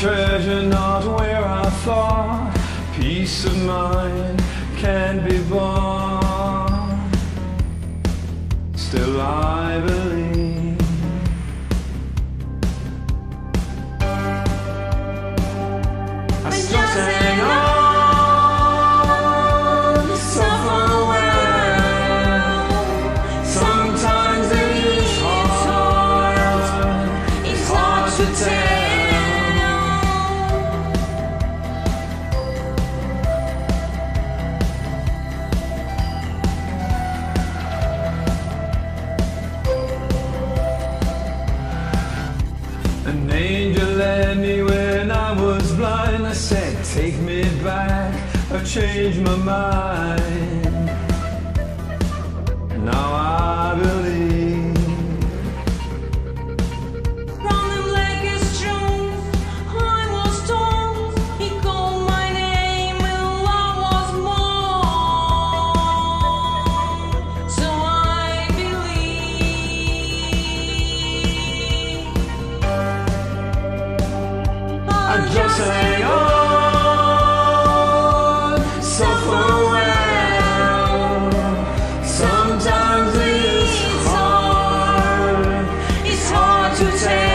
treasure not where I thought peace of mind can be born. Still, I led me when I was blind. I said, Take me back. I've changed my mind. adjusting self-aware. Sometimes it's hard, it's hard to take.